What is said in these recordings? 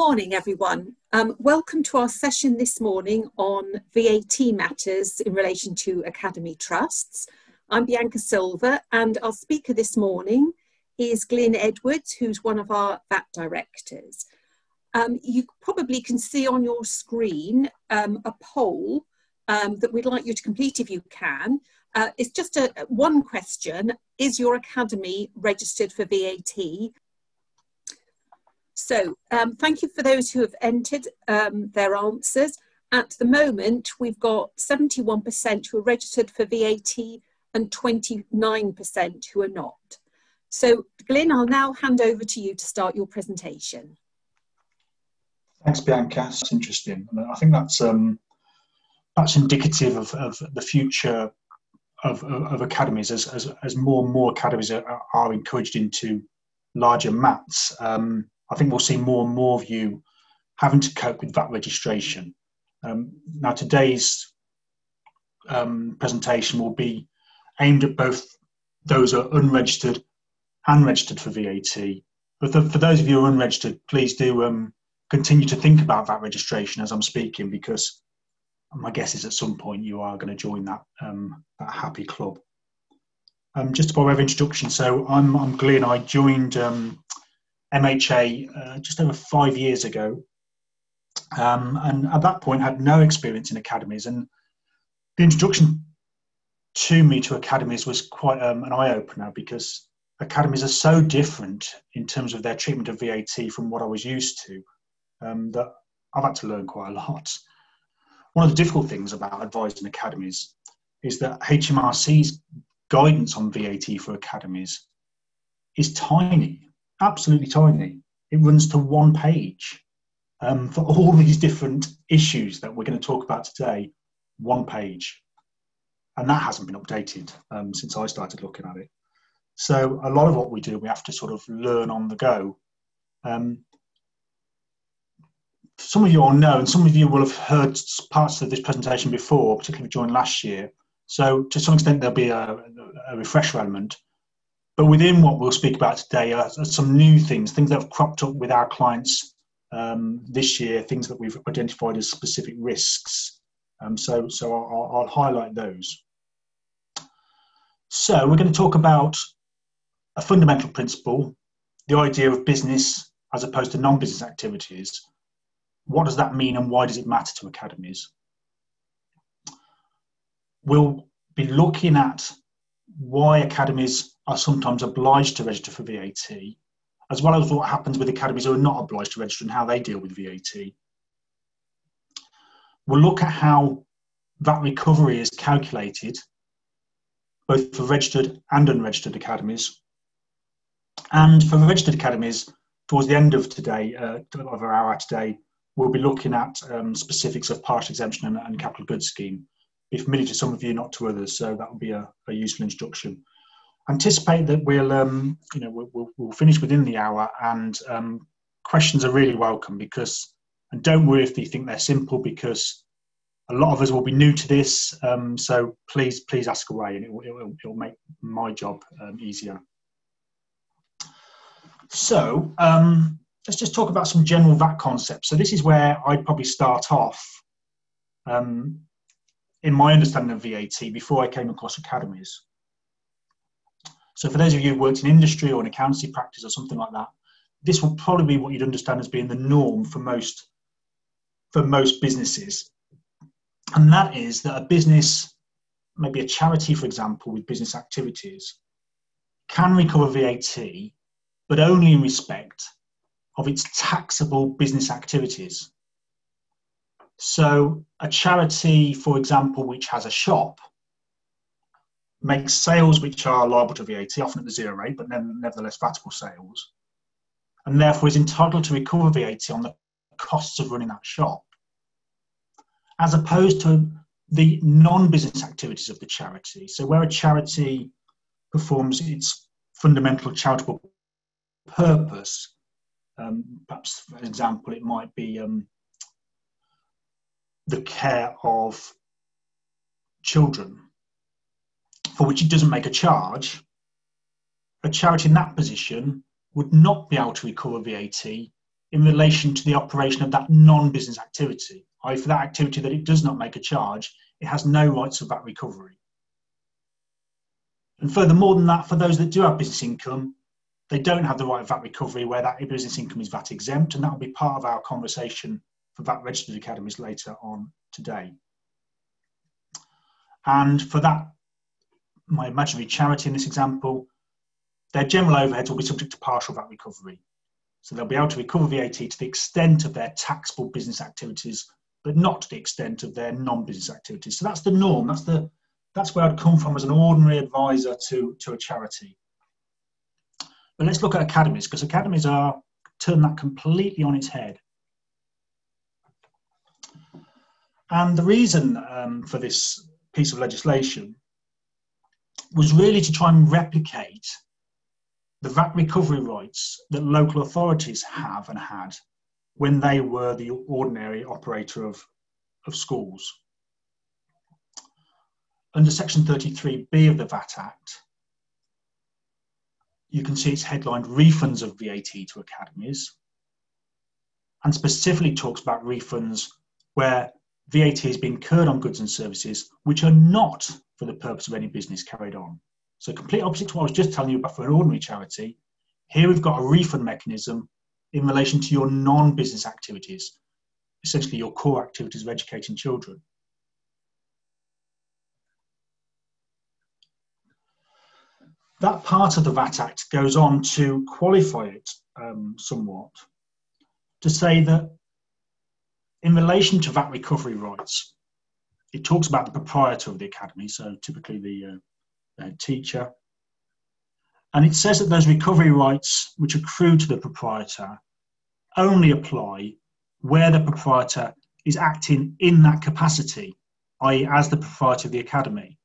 morning, everyone. Um, welcome to our session this morning on VAT matters in relation to Academy Trusts. I'm Bianca Silver, and our speaker this morning is Glyn Edwards, who's one of our VAT directors. Um, you probably can see on your screen um, a poll um, that we'd like you to complete if you can. Uh, it's just a one question: Is your academy registered for VAT? So um, thank you for those who have entered um, their answers. At the moment, we've got 71% who are registered for VAT and 29% who are not. So Glyn, I'll now hand over to you to start your presentation. Thanks, Bianca. That's interesting. I think that's um, that's indicative of, of the future of, of, academies as, as, as more and more academies are, are encouraged into larger MATs. Um, I think we'll see more and more of you having to cope with VAT registration. Um, now, today's um, presentation will be aimed at both those who are unregistered and registered for VAT. But the, for those of you who are unregistered, please do um, continue to think about that registration as I'm speaking, because my guess is at some point you are going to join that, um, that happy club. Um, just by way of introduction, so I'm, I'm Glyn. I joined um, MHA uh, just over five years ago, um, and at that point had no experience in academies. And the introduction to me to academies was quite um, an eye opener because academies are so different in terms of their treatment of VAT from what I was used to um, that I've had to learn quite a lot. One of the difficult things about advising academies is that HMRC's guidance on VAT for academies is tiny absolutely tiny. It runs to one page um, for all these different issues that we're going to talk about today. One page, and that hasn't been updated um, since I started looking at it. So a lot of what we do, we have to sort of learn on the go. Um, some of you all know, and some of you will have heard parts of this presentation before, particularly joined last year. So to some extent, there'll be a, a refresher element. But within what we'll speak about today are, some new things, things that have cropped up with our clients um, this year, things that we've identified as specific risks. Um, so so I'll, I'll highlight those. So we're going to talk about a fundamental principle, the idea of business as opposed to non-business activities. What does that mean and why does it matter to academies? We'll be looking at why academies are sometimes obliged to register for VAT, as well as what happens with academies who are not obliged to register and how they deal with VAT. We'll look at how VAT recovery is calculated, both for registered and unregistered academies. And for registered academies, towards the end of today, uh, of our hour today, we'll be looking at um, specifics of partial exemption and, and, capital goods scheme. Be familiar to some of you, not to others, so that will be a, a useful introduction anticipate that we'll um, you know we'll, we'll, finish within the hour and um, questions are really welcome because and don't worry if you think they're simple because a lot of us will be new to this. Um, so please please ask away and it will, it will, it will make my job um, easier. So um, let's just talk about some general VAT concepts. So this is where I'd probably start off um, in my understanding of VAT before I came across academies so for those of you who worked in industry or an accountancy practice or something like that, this will probably be what you'd understand as being the norm for most for most businesses. And that is that a business, maybe a charity, for example, with business activities, can recover VAT, but only in respect of its taxable business activities. So, a charity, for example, which has a shop, makes sales which are liable to VAT, often at the zero rate, but nevertheless vatable sales, and therefore is entitled to recover VAT on the costs of running that shop, as opposed to the non-business activities of the charity. So where a charity performs its fundamental charitable purpose, um, perhaps for example, it might be um, the care of children for which it doesn't make a charge, a charity in that position would not be able to recover VAT in relation to the operation of that non-business activity. I, for that activity that it does not make a charge, it has no rights of VAT recovery. And furthermore than that, for those that do have business income, they don't have the right of VAT recovery where that business income is VAT exempt, and that will be part of our conversation for VAT registered academies later on today. And for that, my imaginary charity in this example, their general overheads will be subject to partial VAT recovery. So they'll be able to recover VAT to the extent of their taxable business activities, but not to the extent of their non-business activities. So that's the norm. That's the that's where I'd come from as an ordinary advisor to, to a charity. But let's look at academies, because academies are turn that completely on its head. And the reason um, for this piece of legislation was really to try and replicate the VAT recovery rights that local authorities have and had when they were the ordinary operator of, of schools. Under section 33B of the VAT Act, you can see it's headlined refunds of VAT to academies and specifically talks about refunds where VAT is being incurred on goods and services which are not for the purpose of any business carried on. So complete opposite to what I was just telling you about for an ordinary charity. Here we've got a refund mechanism in relation to your non-business activities, essentially your core activities of educating children. That part of the VAT Act goes on to qualify it um, somewhat to say that in relation to VAT recovery rights, it talks about the proprietor of the academy, so typically the uh, uh, teacher. And it says that those recovery rights which accrue to the proprietor only apply where the proprietor is acting in that capacity, i.e., as the proprietor of the academy.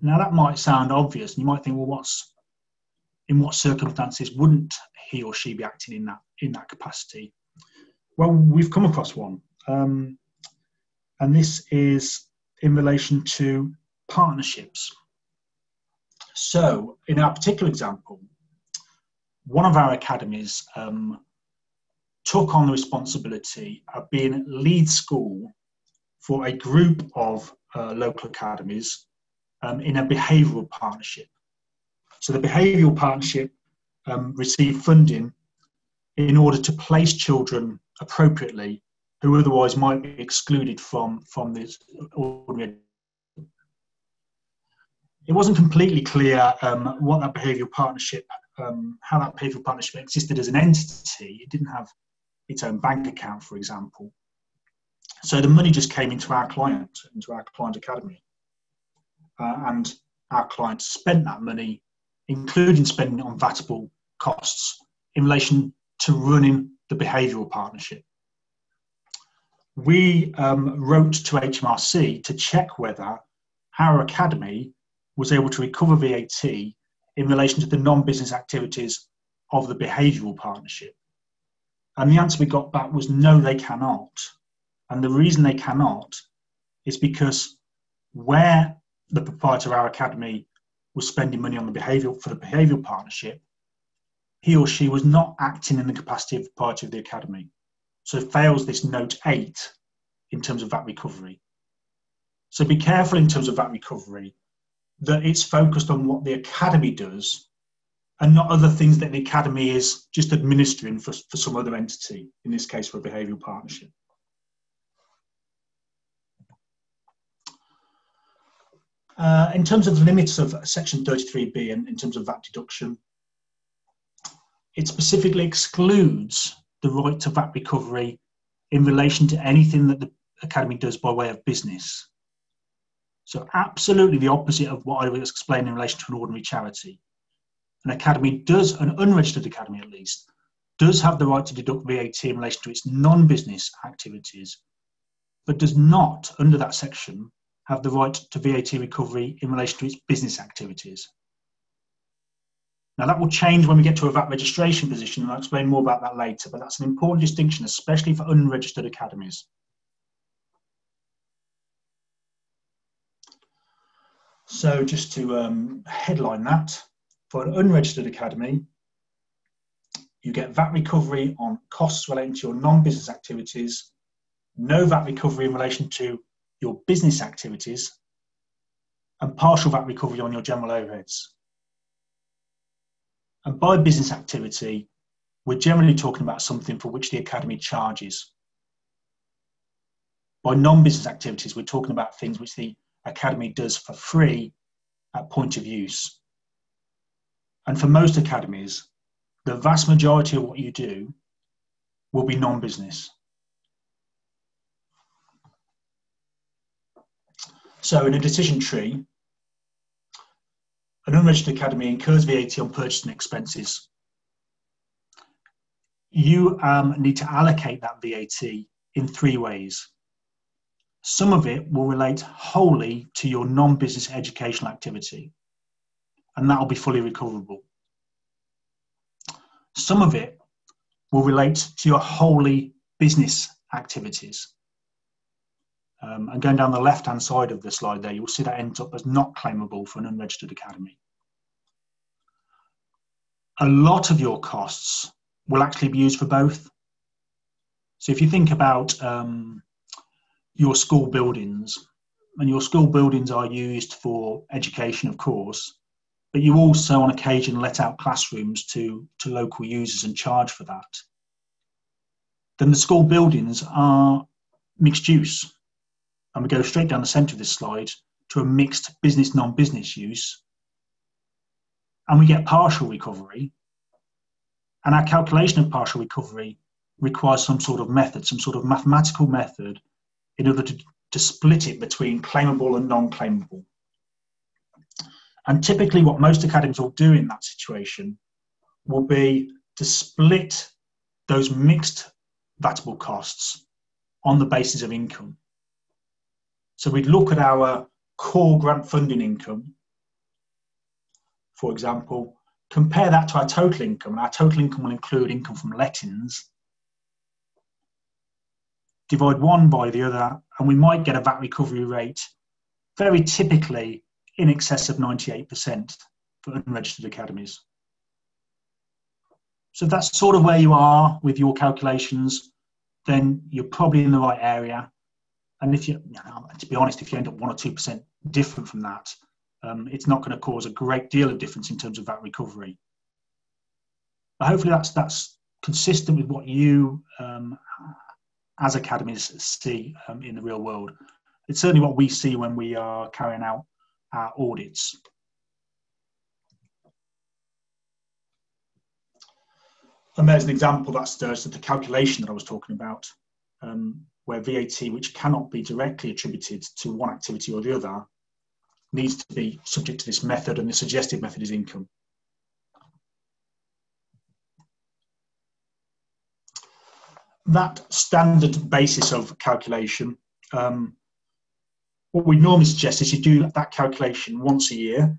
Now, that might sound obvious, and you might think, well, what's in what circumstances wouldn't he or she be acting in that in that capacity? Well, we've come across one, um, and this is in relation to partnerships. So, in our particular example, one of our academies um, took on the responsibility of being lead school for a group of uh, local academies um, in a behavioural partnership. So, the behavioural partnership um, received funding in order to place children appropriately who otherwise might be excluded from, from this ordinary it wasn't completely clear um, what that behavioural partnership, um, how that behavioural partnership existed as an entity. It didn't have its own bank account, for example. So the money just came into our client, into our client academy. Uh, and our client spent that money, including spending it on VATable costs, in relation to running the behavioural partnership. We um, wrote to HMRC to check whether our academy was able to recover VAT in relation to the non-business activities of the behavioural partnership? And the answer we got back was no, they cannot. And the reason they cannot is because where the proprietor of our academy was spending money on the behavioural for the behavioural partnership, he or she was not acting in the capacity of proprietor of the academy. So fails this note eight in terms of VAT recovery. So be careful in terms of VAT recovery that it's focused on what the academy does and not other things that the academy is just administering for, for some other entity, in this case for a behavioural partnership. Uh, in terms of the limits of section 33b and in terms of VAT deduction, it specifically excludes the right to VAT recovery in relation to anything that the academy does by way of business. So, absolutely the opposite of what I was explaining in relation to an ordinary charity. An academy does, an unregistered academy at least, does have the right to deduct VAT in relation to its non business activities, but does not, under that section, have the right to VAT recovery in relation to its business activities. Now, that will change when we get to a VAT registration position, and I'll explain more about that later, but that's an important distinction, especially for unregistered academies. So just to um, headline that, for an unregistered academy, you get VAT recovery on costs relating to your non-business activities, no VAT recovery in relation to your business activities, and partial VAT recovery on your general overheads. And by business activity, we're generally talking about something for which the Academy charges. By non-business activities, we're talking about things which the Academy does for free at point of use. And for most academies, the vast majority of what you do will be non-business. So in a decision tree, an unregistered academy incurs VAT on purchasing expenses. You um, need to allocate that VAT in three ways. Some of it will relate wholly to your non-business educational activity, and that will be fully recoverable. Some of it will relate to your wholly business activities. Um, and going down the left hand side of the slide there, you'll see that ends up as not claimable for an unregistered academy. A lot of your costs will actually be used for both. So if you think about um, your school buildings, and your school buildings are used for education, of course, but you also on occasion let out classrooms to, to local users and charge for that. Then the school buildings are mixed use. And we go straight down the centre of this slide to a mixed business non business use. And we get partial recovery. And our calculation of partial recovery requires some sort of method, some sort of mathematical method in order to, to split it between claimable and non claimable. And typically, what most academies will do in that situation will be to split those mixed vatable costs on the basis of income. So we'd look at our core grant funding income, for example, compare that to our total income, and our total income will include income from lettings. Divide one by the other, and we might get a VAT recovery rate very typically in excess of 98% for unregistered academies. So if that's sort of where you are with your calculations, then you're probably in the right area. And if you, to be honest, if you end up one or two percent different from that, um, it's not going to cause a great deal of difference in terms of that recovery. But hopefully, that's that's consistent with what you, um, as academies, see um, in the real world. It's certainly what we see when we are carrying out our audits. And there's an example that's the, the calculation that I was talking about, um, where VAT, which cannot be directly attributed to one activity or the other, needs to be subject to this method, and the suggested method is income. That standard basis of calculation um, what we normally suggest is you do that calculation once a year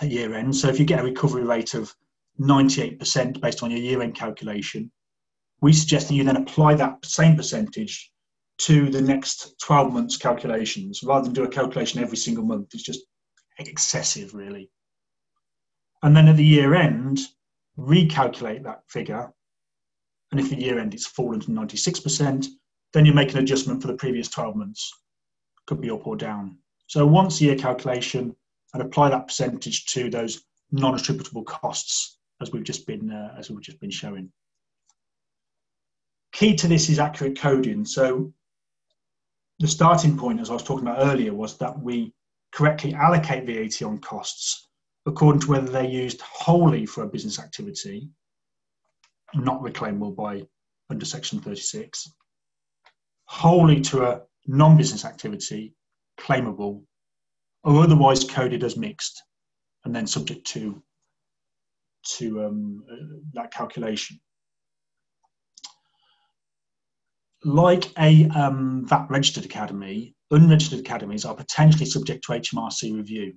at year end. So if you get a recovery rate of 98% based on your year end calculation, we suggest that you then apply that same percentage to the next 12 months calculations rather than do a calculation every single month. It's just excessive, really. And then at the year end, recalculate that figure. And if the year end is fallen to 96%, then you make an adjustment for the previous 12 months could be up or down. So once a year calculation and apply that percentage to those non-attributable costs as we've just been uh, as we've just been showing. Key to this is accurate coding. So the starting point, as I was talking about earlier, was that we correctly allocate VAT on costs according to whether they're used wholly for a business activity, not reclaimable by under section 36, wholly to a non-business activity claimable or otherwise coded as mixed and then subject to to um, uh, that calculation. Like a um, VAT registered academy, unregistered academies are potentially subject to HMRC review.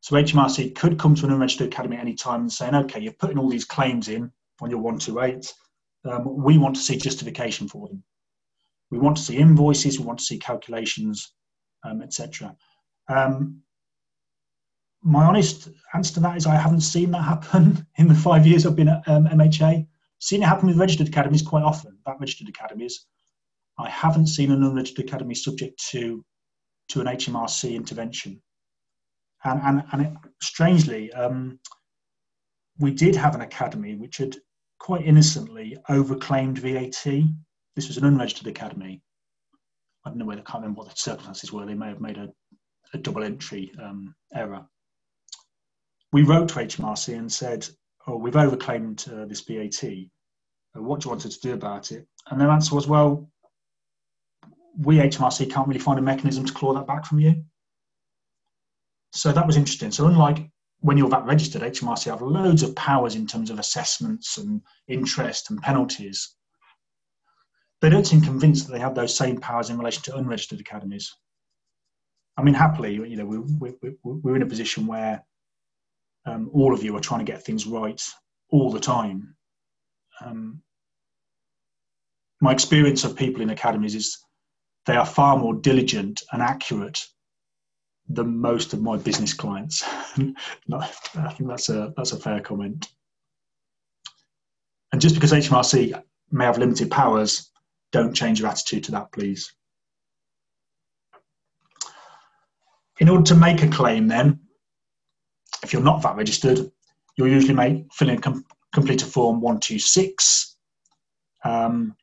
So HMRC could come to an unregistered academy at any time and saying, okay, you're putting all these claims in on your 128, um, we want to see justification for them. We want to see invoices, we want to see calculations, um, etc. Um, my honest answer to that is I haven't seen that happen in the five years I've been at um, MHA. Seen it happen with registered academies quite often, that registered academies. I haven't seen an unregistered academy subject to, to an HMRC intervention. And, and, and it, strangely, um, we did have an academy which had quite innocently overclaimed VAT. This was an unregistered academy. I don't know whether I can't remember what the circumstances were. They may have made a, a double entry um, error. We wrote to HMRC and said, "Oh, we've overclaimed uh, this VAT. Uh, what do you want us to do about it?" And their answer was, "Well, we HMRC can't really find a mechanism to claw that back from you." So that was interesting. So unlike when you're VAT registered, HMRC have loads of powers in terms of assessments and interest and penalties. They don't seem convinced that they have those same powers in relation to unregistered academies. I mean, happily, you know, we, we, we're in a position where um, all of you are trying to get things right all the time. Um, my experience of people in academies is they are far more diligent and accurate than most of my business clients. I think that's a that's a fair comment. And just because HMRC may have limited powers, don't change your attitude to that, please. In order to make a claim, then, if you're not VAT registered, you'll usually make fill in com- complete a form 126. Um,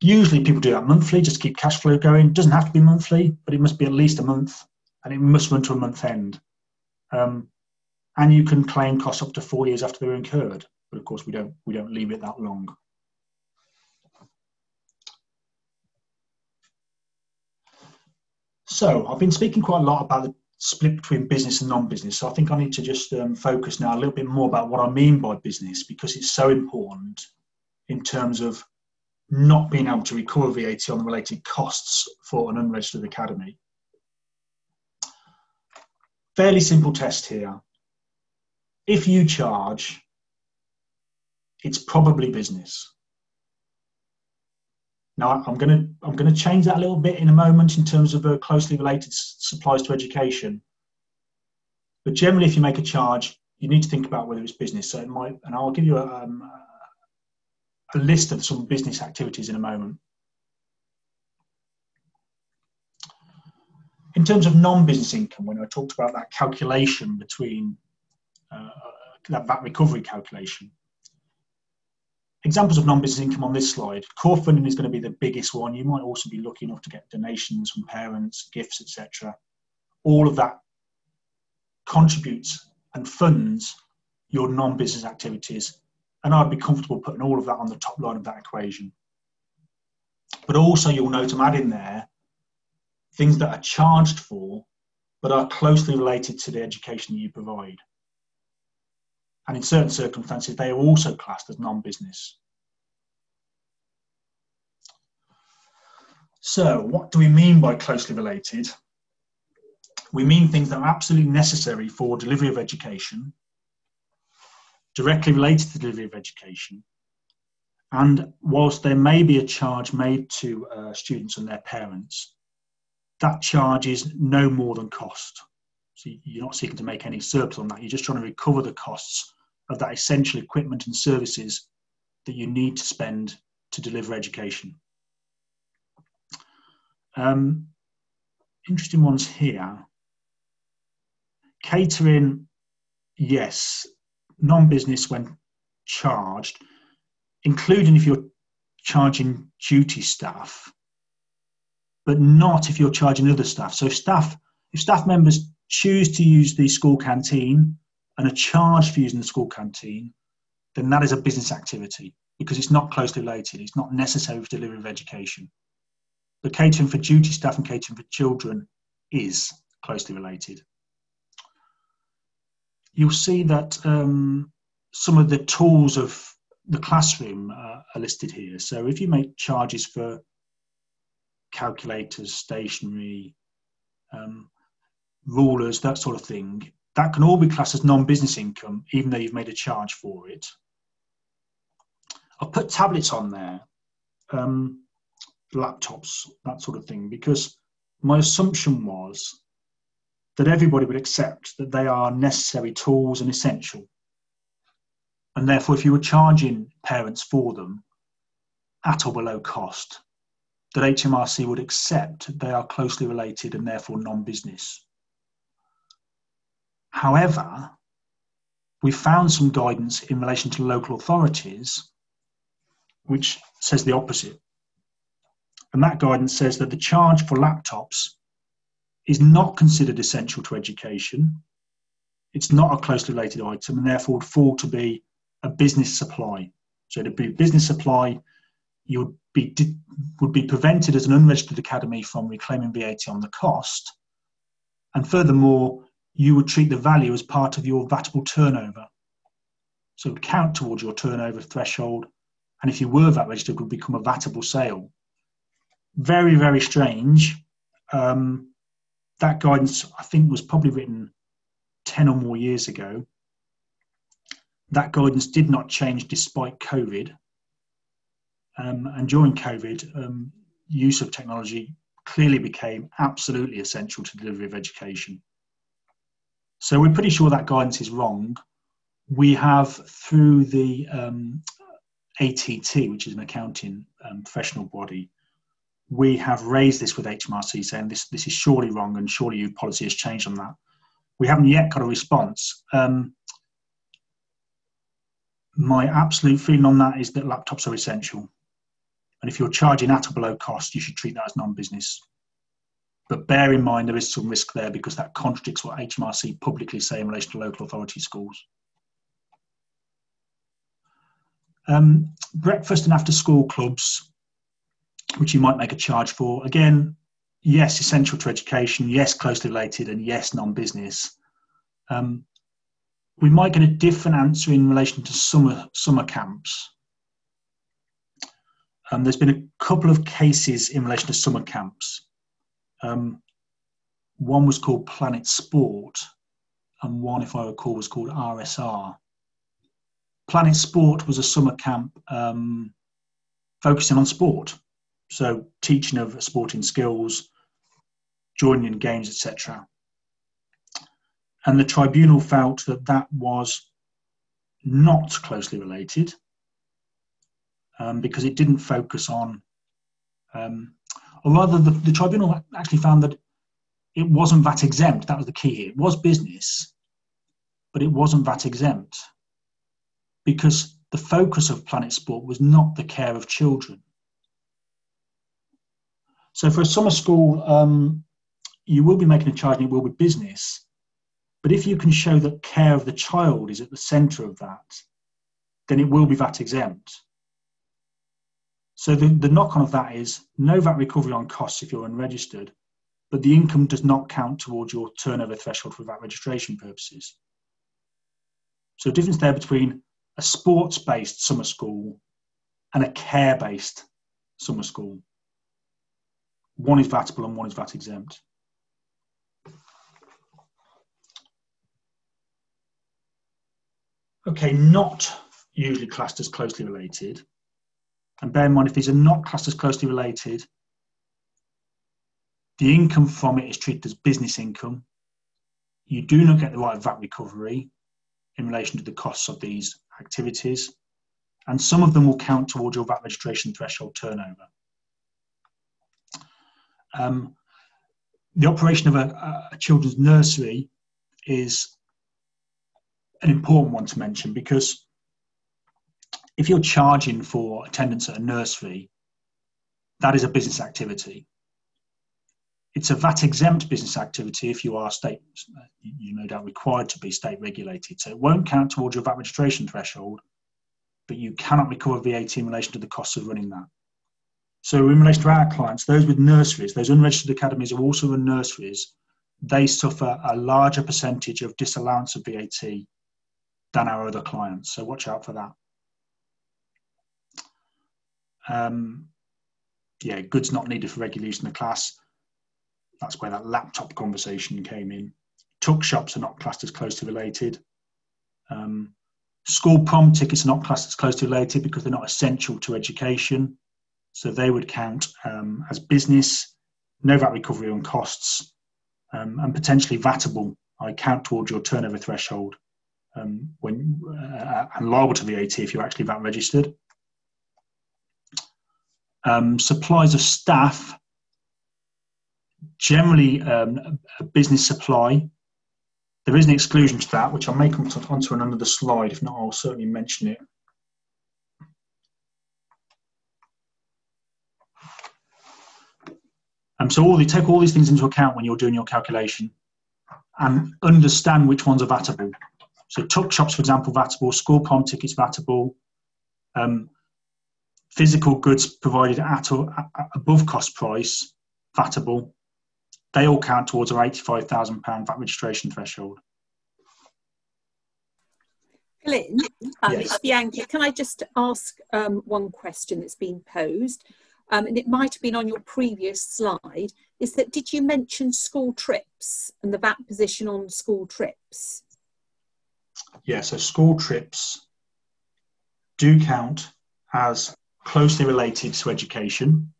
usually people do that monthly, just to keep cash flow going. Doesn't have to be monthly, but it must be at least a month and it must run to a month end. Um, and you can claim costs up to four years after they're incurred. But of course, we don't we don't leave it that long. So I've been speaking quite a lot about the split between business and non-business. So I think I need to just um, focus now a little bit more about what I mean by business because it's so important in terms of not being able to recover VAT on the related costs for an unregistered academy. Fairly simple test here. If you charge, it's probably business. Now I'm going to I'm going to change that a little bit in a moment in terms of uh, closely related supplies to education. But generally, if you make a charge, you need to think about whether it's business. So it might, and I'll give you a, um, a list of some business activities in a moment. in terms of non-business income, when I talked about that calculation between uh, that VAT recovery calculation, examples of non-business income on this slide, core funding is going to be the biggest one. You might also be lucky enough to get donations from parents, gifts, etc. All of that contributes and funds your non-business activities, and I'd be comfortable putting all of that on the top line of that equation. But also, you'll note I'm adding there things that are charged for but are closely related to the education that you provide. And in certain circumstances, they are also classed as non business. So, what do we mean by closely related? We mean things that are absolutely necessary for delivery of education, directly related to delivery of education, and whilst there may be a charge made to uh, students and their parents, that charge is no more than cost. So you're not seeking to make any surplus on that. You're just trying to recover the costs of that essential equipment and services that you need to spend to deliver education. Um, interesting ones here. Catering, yes, non business when charged, including if you're charging duty staff but not if you're charging other staff. So staff, if staff members choose to use the school canteen and are charged for using the school canteen, then that is a business activity because it's not closely related. It's not necessary for delivery of education. But catering for duty staff and catering for children is closely related. You'll see that um, some of the tools of the classroom uh, are listed here. So if you make charges for calculators, stationery, um, rulers, that sort of thing, that can all be classed as non-business income, even though you've made a charge for it. I've put tablets on there, um, laptops, that sort of thing, because my assumption was that everybody would accept that they are necessary tools and essential. And therefore, if you were charging parents for them at or below cost, that HMRC would accept they are closely related and therefore non business. However, we found some guidance in relation to local authorities which says the opposite. And that guidance says that the charge for laptops is not considered essential to education. It's not a closely related item and therefore would fall to be a business supply. So to be business supply, you would be would be prevented as an unregistered academy from reclaiming VAT on the cost. And furthermore, you would treat the value as part of your VATable turnover. So it would count towards your turnover threshold. And if you were VAT registered, it would become a VATable sale. Very, very strange. Um, that guidance, I think, was probably written 10 or more years ago. That guidance did not change despite COVID. Um, and during COVID, um, use of technology clearly became absolutely essential to the delivery of education. So we're pretty sure that guidance is wrong. We have, through the um, ATT, which is an accounting um, professional body, we have raised this with HMRC saying this, this is surely wrong and surely your policy has changed on that. We haven't yet got a response. Um, my absolute feeling on that is that laptops are essential. And if you're charging at or below cost, you should treat that as non business. But bear in mind there is some risk there because that contradicts what HMRC publicly say in relation to local authority schools. Um, breakfast and after school clubs which you might make a charge for. Again, yes, essential to education, yes, closely related, and yes, non business. Um, we might get a different answer in relation to summer, summer camps. Um, there's been a couple of cases in relation to summer camps. Um, one was called Planet Sport, and one, if I recall, was called RSR. Planet Sport was a summer camp um, focusing on sport. So teaching of sporting skills, joining in games, etc. And the tribunal felt that that was not closely related um, because it didn't focus on, um, or rather, the, the tribunal actually found that it wasn't VAT exempt. That was the key here. It was business, but it wasn't VAT exempt because the focus of Planet Sport was not the care of children. So for a summer school, um, you will be making a charge and it will be business. But if you can show that care of the child is at the centre of that, then it will be VAT exempt. So the, the knock on of that is no VAT recovery on costs if you're unregistered, but the income does not count towards your turnover threshold for VAT registration purposes. So the difference there between a sports-based summer school and a care-based summer school. One is VATable and one is VAT exempt. Okay, not usually classed as closely related. And bear in mind, if these are not classed as closely related, the income from it is treated as business income. You do not get the right VAT recovery in relation to the costs of these activities. And some of them will count towards your VAT registration threshold turnover. Um, the operation of a, a children's nursery is an important one to mention because if you're charging for attendance at a nursery, that is a business activity. It's a VAT exempt business activity if you are state, you no doubt required to be state regulated. So it won't count towards your VAT registration threshold, but you cannot recover VAT in relation to the costs of running that. So in relation to our clients, those with nurseries, those unregistered academies who also run nurseries, they suffer a larger percentage of disallowance of VAT than our other clients. So watch out for that. Um, yeah, goods not needed for regular use in the class. That's where that laptop conversation came in. Tuck shops are not classed as closely related. Um, school prom tickets are not classed as closely related because they're not essential to education. So they would count um, as business, no VAT recovery on costs, um, and potentially VATable. I count towards your turnover threshold um, when uh, and liable to VAT if you're actually VAT registered. Um, supplies of staff, generally um, a business supply. There is an exclusion to that, which I'll make onto another slide. If not, I'll certainly mention it. Um, so all the, take all these things into account when you're doing your calculation and understand which ones are VATable. So tuck shops, for example, VATable, school prom tickets VATable, um, physical goods provided at or above cost price VATable. They all count towards our £85,000 VAT registration threshold. Glyn, um, yes. it's Bianca. Can I just ask um, one question that's been posed? um, and it might have been on your previous slide, is that did you mention school trips and the VAT position on school trips? Yeah, so school trips do count as closely related to education,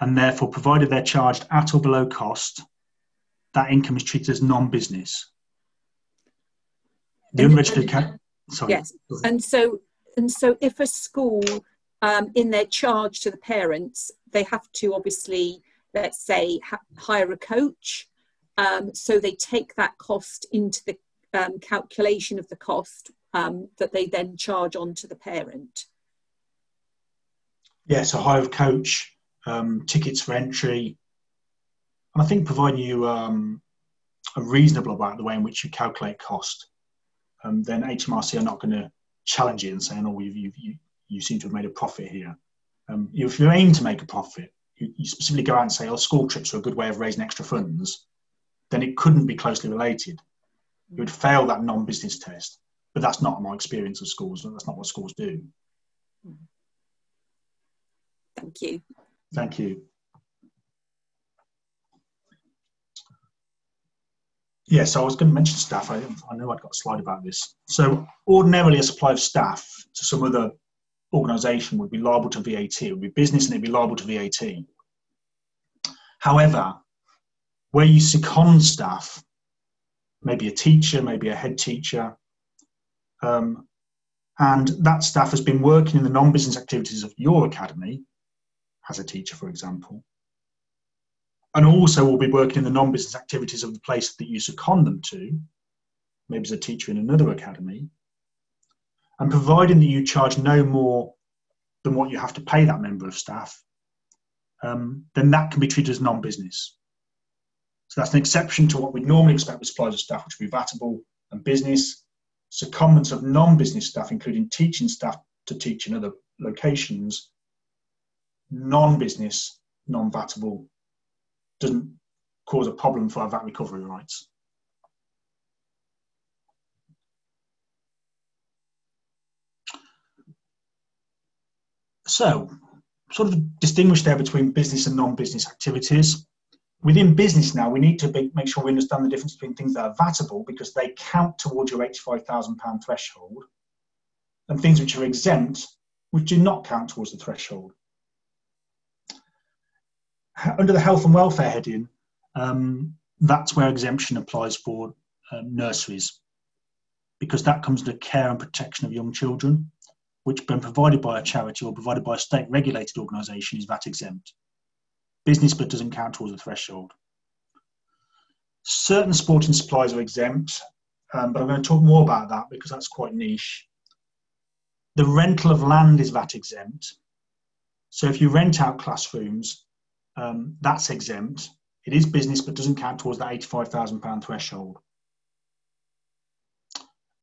and therefore, provided they're charged at or below cost, that income is treated as non-business. The unregistered account. Sorry. Yes, and so and so if a school um, in their charge to the parents, they have to obviously, let's say, ha- hire a coach. Um, so they take that cost into the um, calculation of the cost um, that they then charge on to the parent. Yeah, so hire a coach, um, tickets for entry, and I think providing you um, are reasonable about the way in which you calculate cost, then HMRC are not going to challenge you and say, "Oh, you've, you've, you seem to have made a profit here. Um, if you aim to make a profit, you, you, specifically go out and say, oh, school trips are a good way of raising extra funds, then it couldn't be closely related. You would fail that non business test. But that's not my experience of schools. That's not what schools do. Thank you. Thank you. Yeah, so I was going to mention staff. I, I know I'd got a slide about this. So ordinarily a supply of staff to some other organisation would be liable to VAT. It would be business and it'd be liable to VAT. However, where you second staff, maybe a teacher, maybe a head teacher, um, and that staff has been working in the non-business activities of your academy, as a teacher, for example, and also we'll be working in the non-business activities of the place that you second them to, maybe as a teacher in another academy, and providing that you charge no more than what you have to pay that member of staff, um, then that can be treated as non-business. So that's an exception to what we normally expect with suppliers of staff, which would be VATable and business. Secondments of non-business staff, including teaching staff to teach in other locations, non-business, non-VATable, doesn't cause a problem for our VAT recovery rights. So, sort of distinguish there between business and non-business activities. Within business now, we need to be, make sure we understand the difference between things that are VATable because they count towards your £85,000 threshold and things which are exempt, which do not count towards the threshold. Under the health and welfare heading, um, that's where exemption applies for um, nurseries because that comes to care and protection of young children which when provided by a charity or provided by a state regulated organisation is VAT exempt. Business but doesn't count towards the threshold. Certain sporting supplies are exempt, um, but I'm going to talk more about that because that's quite niche. The rental of land is VAT exempt. So if you rent out classrooms, um, that's exempt. It is business but doesn't count towards that £85,000 threshold.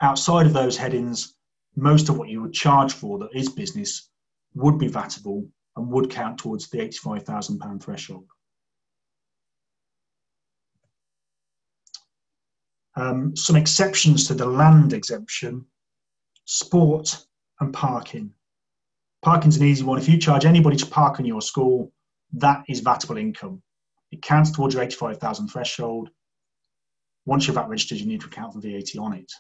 Outside of those headings, most of what you would charge for that is business would be VATable and would count towards the £85,000 threshold. Um, some exceptions to the land exemption, sport and parking. Parking's an easy one. If you charge anybody to park in your school, that is VATable income. It counts towards your 85,000 threshold. Once you're VAT registered, you need to account for VAT on it.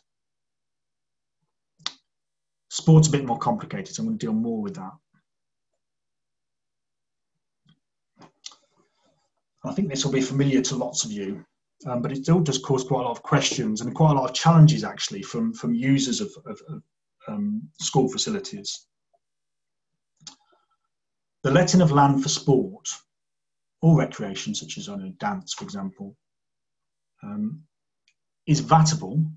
Sport's a bit more complicated, so I'm going to deal more with that. I think this will be familiar to lots of you, um, but it still does cause quite a lot of questions and quite a lot of challenges actually from, from users of, of, of um, school facilities. The letting of land for sport or recreation, such as on a dance, for example, um, is vatable.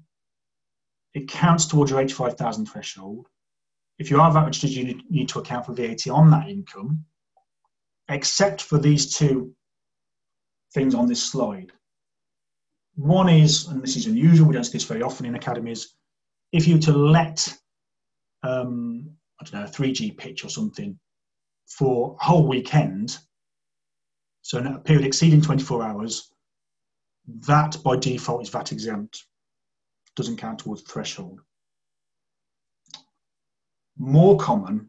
It counts towards your 85,000 threshold. If you are VAT registered, you need to account for VAT on that income, except for these two things on this slide. One is, and this is unusual, we don't see this very often in academies, if you were to let, um, I don't know, a 3G pitch or something for a whole weekend, so in a period exceeding 24 hours, that by default is VAT exempt, doesn't count towards threshold. More common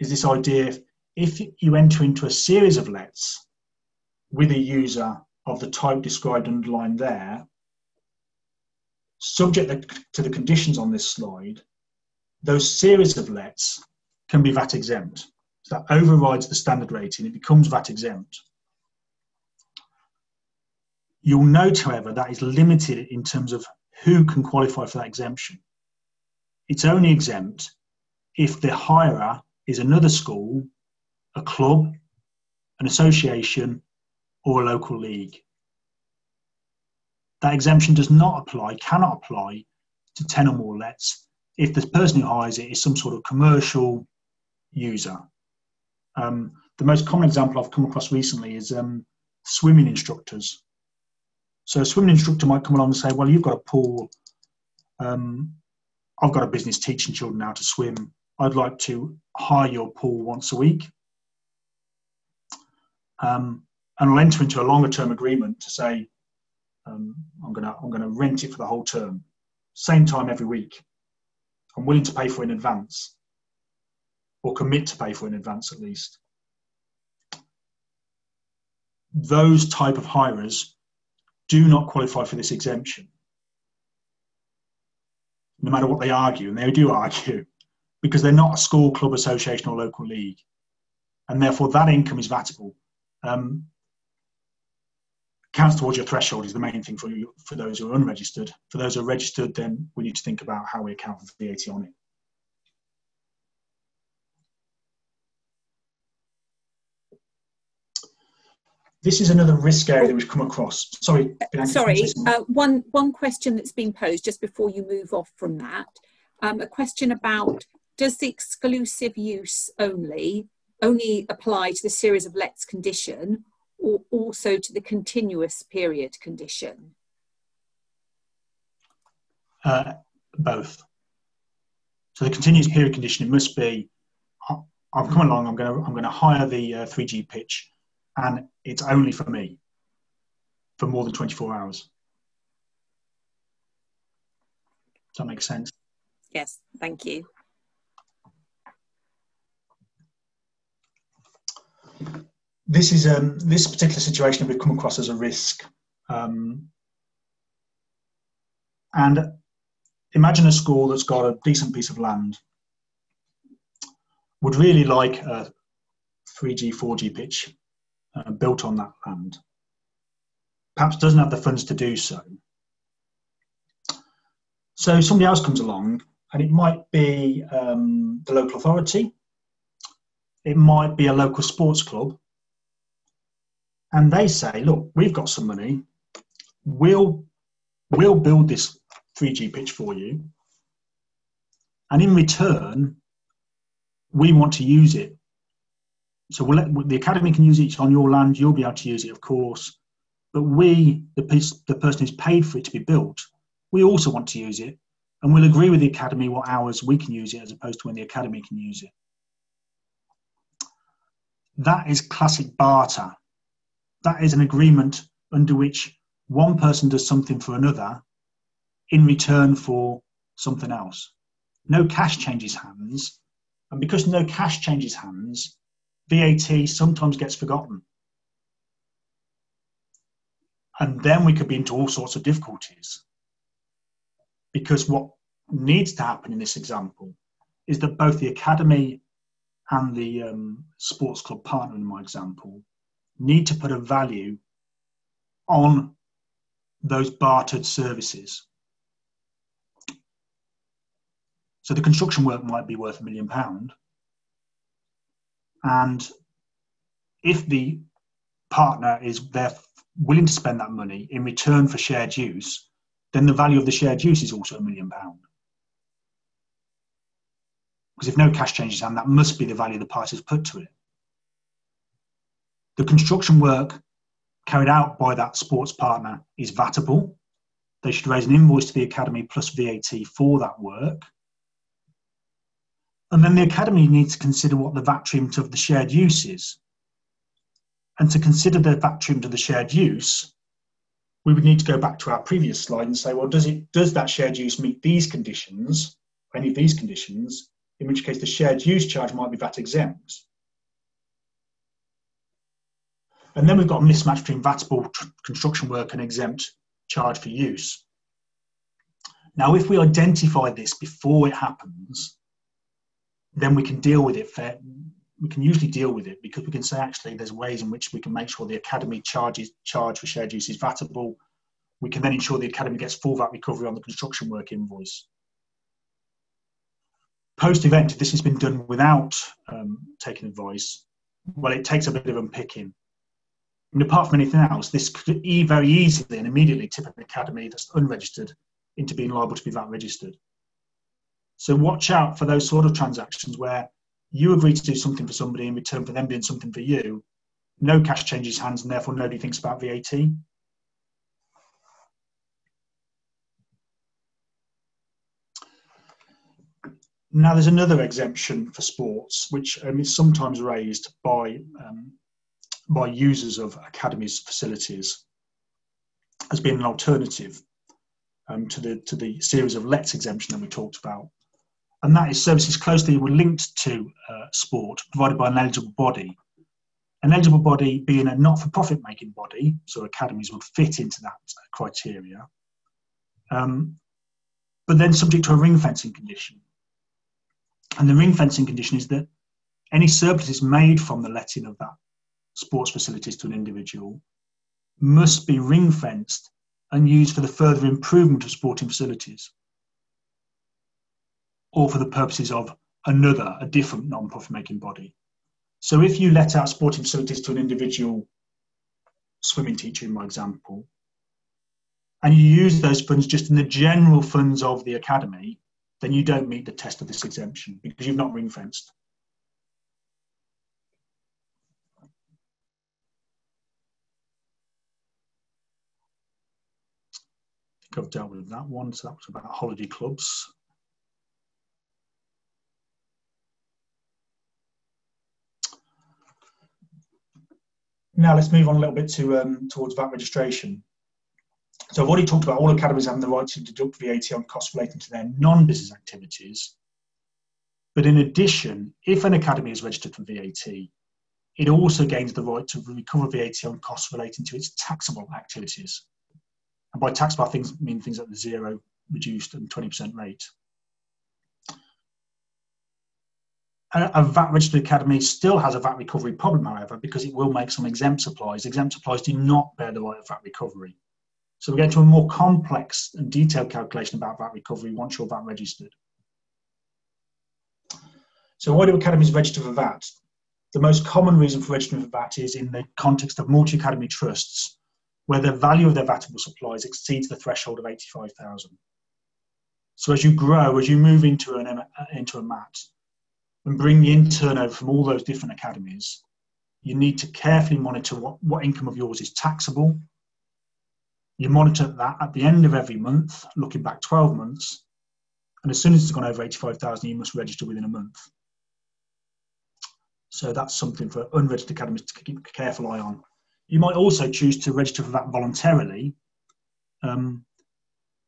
is this idea if you enter into a series of lets with a user of the type described underlined there, subject to the conditions on this slide, those series of lets can be VAT exempt. So that overrides the standard rating, it becomes VAT exempt. You'll note, however, that is limited in terms of who can qualify for that exemption. It's only exempt if the hirer is another school, a club, an association, or a local league. That exemption does not apply, cannot apply to 10 or more lets if the person who hires it is some sort of commercial user. Um, the most common example I've come across recently is um, swimming instructors. So a swimming instructor might come along and say, well, you've got a pool. Um, I've got a business teaching children how to swim. I'd like to hire your pool once a week. Um, and I'll enter into a longer term agreement to say, um, I'm going to I'm going to rent it for the whole term, same time every week. I'm willing to pay for it in advance, or commit to pay for in advance at least. Those type of hirers do not qualify for this exemption, no matter what they argue, and they do argue, because they're not a school, club, association, or local league, and therefore that income is vatable. Um, counts towards your threshold is the main thing for you for those who are unregistered. For those who are registered, then we need to think about how we account for VAT on it. This is another risk area that we've come across. Sorry, Bianca, sorry. Uh, one one question that's been posed just before you move off from that. Um, a question about does the exclusive use only only apply to the series of lets condition, or also to the continuous period condition? Uh, both. So the continuous period condition it must be. I'm coming along. I'm going to I'm going to hire the uh, 3G pitch, and it's only for me for more than 24 hours. Does that make sense? Yes, thank you. this is um, this particular situation we've come across as a risk. Um, and imagine a school that's got a decent piece of land, would really like a 3G, 4G pitch uh, built on that land. Perhaps doesn't have the funds to do so. So somebody else comes along, and it might be um, the local authority, it might be a local sports club, and they say, look, we've got some money. We'll, we'll build this 3G pitch for you. And in return, we want to use it. So we'll let, the academy can use it on your land. You'll be able to use it, of course. But we, the, piece, the person who's paid for it to be built, we also want to use it. And we'll agree with the academy what hours we can use it as opposed to when the academy can use it. That is classic barter that is an agreement under which one person does something for another in return for something else. No cash changes hands, and because no cash changes hands, VAT sometimes gets forgotten. And then we could be into all sorts of difficulties. Because what needs to happen in this example is that both the academy and the um, sports club partner in my example need to put a value on those bartered services. So the construction work might be worth a million pound. And if the partner is there willing to spend that money in return for shared use, then the value of the shared use is also a million pound. Because if no cash changes hands, that must be the value the parties put to it. The construction work carried out by that sports partner is VATable. They should raise an invoice to the Academy plus VAT for that work. And then the Academy needs to consider what the treatment of the shared use is. And to consider the treatment of the shared use, we would need to go back to our previous slide and say, well, does it does that shared use meet these conditions, any of these conditions, in which case the shared use charge might be VAT exempt. And then we've got a mismatch between VATable construction work and exempt charge for use. Now, if we identify this before it happens, then we can deal with it fair, we can usually deal with it because we can say actually there's ways in which we can make sure the academy charges charge for shared use is vatable. We can then ensure the academy gets full VAT recovery on the construction work invoice. Post event, if this has been done without um, taking advice, well, it takes a bit of unpicking. And apart from anything else, this could very easily and immediately tip an academy that's unregistered into being liable to be VAT registered. So watch out for those sort of transactions where you agree to do something for somebody in return for them doing something for you. No cash changes hands, and therefore nobody thinks about VAT. Now, there's another exemption for sports, which um, is sometimes raised by um, by users of academies' facilities as being an alternative um, to the to the series of let's exemption that we talked about and that is services closely linked to uh, sport provided by an eligible body. An eligible body being a not for profit making body, so academies would fit into that criteria, um, but then subject to a ring fencing condition. And the ring fencing condition is that any surpluses made from the letting of that sports facilities to an individual must be ring fenced and used for the further improvement of sporting facilities or for the purposes of another, a different non-profit making body. So if you let out sporting facilities to an individual swimming teacher, in my example, and you use those funds just in the general funds of the academy, then you don't meet the test of this exemption because you've not ring fenced. I think I've dealt with that one, so that was about holiday clubs. Now let's move on a little bit to um, towards VAT registration. So I've already talked about all academies having the right to deduct VAT on costs relating to their non-business activities. But in addition, if an academy is registered for VAT, it also gains the right to recover VAT on costs relating to its taxable activities. And by taxable things mean things like the zero, reduced and 20% rate. A VAT registered academy still has a VAT recovery problem, however, because it will make some exempt supplies. Exempt supplies do not bear the right of VAT recovery. So we get into a more complex and detailed calculation about VAT recovery once you're VAT registered. So why do academies register for VAT? The most common reason for registering for VAT is in the context of multi-academy trusts, where the value of their VATable supplies exceeds the threshold of 85,000. So as you grow, as you move into an into a MAT, and bring in turnover from all those different academies, you need to carefully monitor what, what income of yours is taxable. You monitor that at the end of every month, looking back 12 months, and as soon as it's gone over 85,000, you must register within a month. So that's something for unregistered academies to keep a careful eye on. You might also choose to register for that voluntarily, um,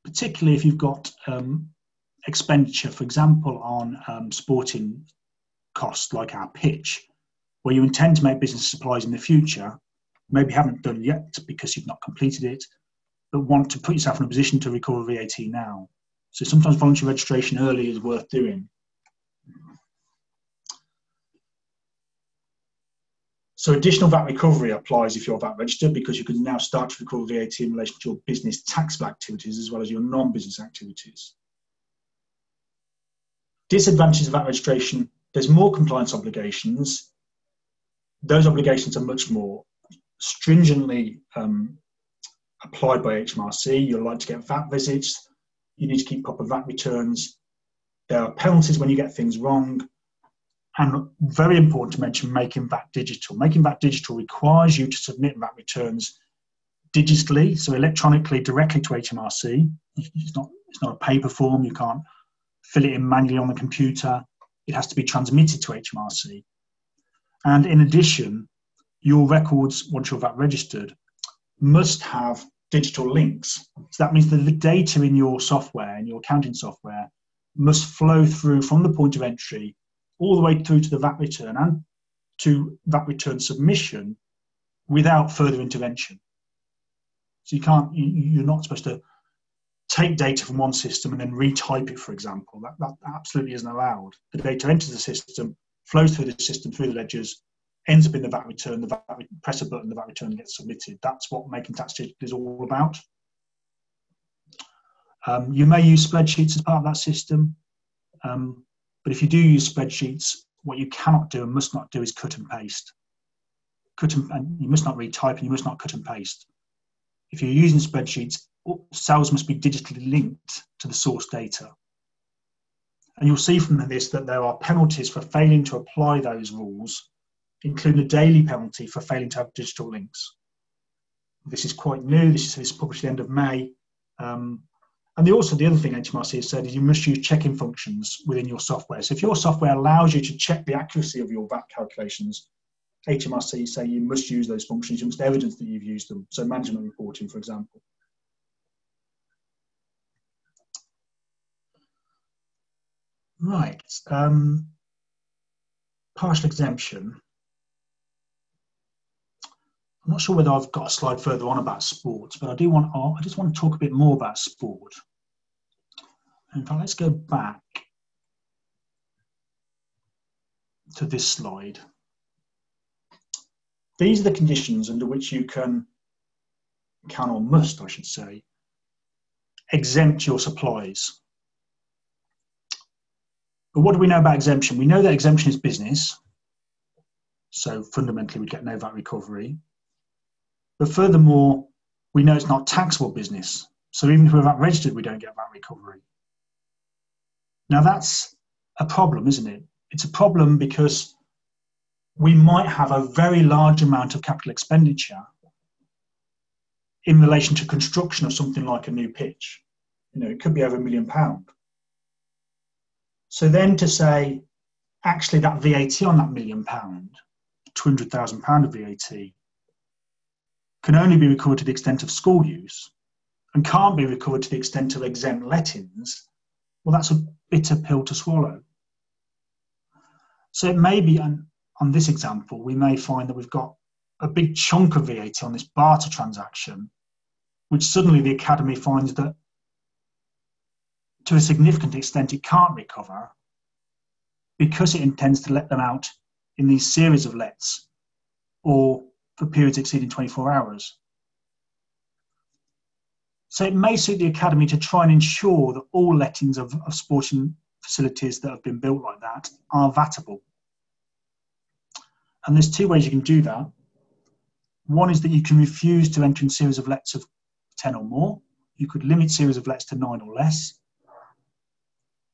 particularly if you've got um, expenditure, for example, on um, sporting cost like our pitch, where you intend to make business supplies in the future, maybe haven't done yet because you've not completed it, but want to put yourself in a position to recover VAT now. So sometimes voluntary registration early is worth doing. So additional VAT recovery applies if you're VAT registered because you can now start to recover VAT in relation to your business taxable activities as well as your non-business activities. Disadvantages of VAT registration, there's more compliance obligations. Those obligations are much more stringently um, applied by HMRC. You're likely to get VAT visits. You need to keep proper VAT returns. There are penalties when you get things wrong. And very important to mention making VAT digital. Making VAT digital requires you to submit VAT returns digitally, so electronically directly to HMRC. It's not, it's not a paper form, you can't fill it in manually on the computer. It has to be transmitted to HMRC. And in addition, your records, once you're VAT registered, must have digital links. So that means that the data in your software, in your accounting software, must flow through from the point of entry all the way through to the VAT return and to VAT return submission without further intervention. So you can't, you, are not supposed to take data from one system and then retype it, for example. That, that absolutely isn't allowed. The data enters the system, flows through the system, through the ledgers, ends up in the VAT return, the VAT, press a button, the VAT return gets submitted. That's what making tax digital is all about. Um, you may use spreadsheets as part of that system. Um, but if you do use spreadsheets, what you cannot do and must not do is cut and paste. Cut and, and you must not retype and you must not cut and paste. If you're using spreadsheets, cells must be digitally linked to the source data. And you'll see from this that there are penalties for failing to apply those rules, including a daily penalty for failing to have digital links. This is quite new. This is, this is published at the end of May. Um, and the, also, the other thing HMRC has said is you must use checking functions within your software. So if your software allows you to check the accuracy of your VAT calculations, HMRC say you must use those functions. You must evidence that you've used them. So management reporting, for example. Right. Um, partial exemption. I'm not sure whether I've got a slide further on about sports, but I do want, I just want to talk a bit more about sport. In fact, let's go back to this slide. These are the conditions under which you can, can or must, I should say, exempt your supplies. But what do we know about exemption? We know that exemption is business. So fundamentally, we get no VAT recovery. But furthermore, we know it's not taxable business. So even if we're VAT registered, we don't get VAT recovery. Now that's a problem, isn't it? It's a problem because we might have a very large amount of capital expenditure in relation to construction of something like a new pitch. You know, it could be over a million pound. So then to say, actually, that VAT on that million pound, two hundred thousand pound of VAT, can only be recovered to the extent of school use and can't be recovered to the extent of exempt lettings, well, that's a bitter pill to swallow. So it may be, on, on this example, we may find that we've got a big chunk of VAT on this barter transaction, which suddenly the Academy finds that to a significant extent it can't recover because it intends to let them out in these series of lets or for periods exceeding 24 hours. So it may suit the academy to try and ensure that all lettings of, of sporting facilities that have been built like that are vatable. And there's two ways you can do that. One is that you can refuse to enter in series of lets of 10 or more. You could limit series of lets to nine or less.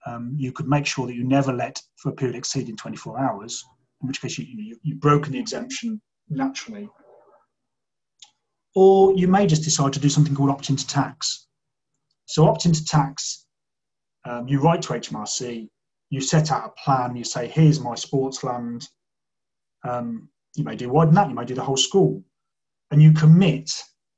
Um, you could make sure that you never let for a period exceeding 24 hours, in which case you, you, you've broken the exemption naturally. Or you may just decide to do something called opt into tax. So, opt into tax, um, you write to HMRC, you set out a plan, you say, here's my sports land. Um, you may do wider than that, you may do the whole school. And you commit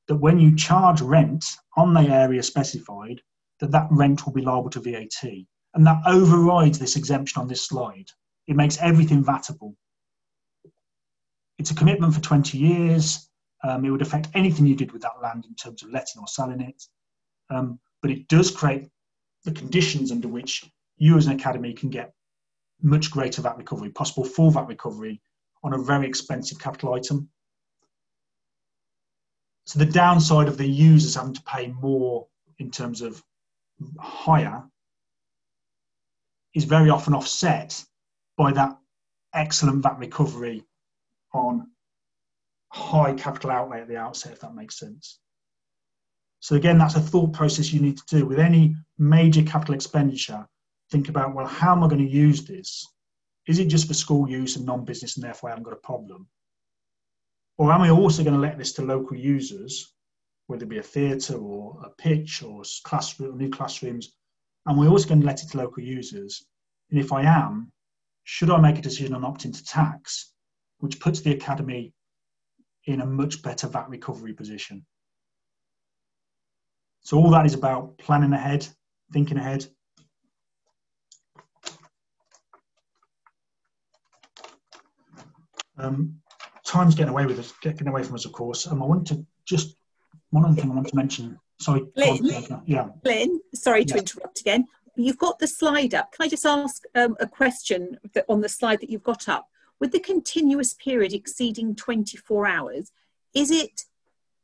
that when you charge rent on the area specified, that that rent will be liable to VAT. And that overrides this exemption on this slide. It makes everything vatable. It's a commitment for 20 years. Um, it would affect anything you did with that land in terms of letting or selling it. Um, but it does create the conditions under which you as an academy can get much greater VAT recovery, possible full VAT recovery on a very expensive capital item. So the downside of the users having to pay more in terms of higher is very often offset by that excellent VAT recovery on high capital outlay at the outset, if that makes sense. So again, that's a thought process you need to do with any major capital expenditure. Think about, well, how am I going to use this? Is it just for school use and non-business and therefore I haven't got a problem? Or am I also going to let this to local users, whether it be a theatre or a pitch or classroom, new classrooms, and we're also going to let it to local users? And if I am, should I make a decision on opting to tax, which puts the academy in a much better VAT recovery position? So all that is about planning ahead, thinking ahead, Um, time's getting away with us, getting away from us, of course. Um, I want to just one other thing I want to mention. Sorry, Glyn, yeah. Glyn, sorry to interrupt again. You've got the slide up. Can I just ask um, a question that on the slide that you've got up? With the continuous period exceeding 24 hours, is it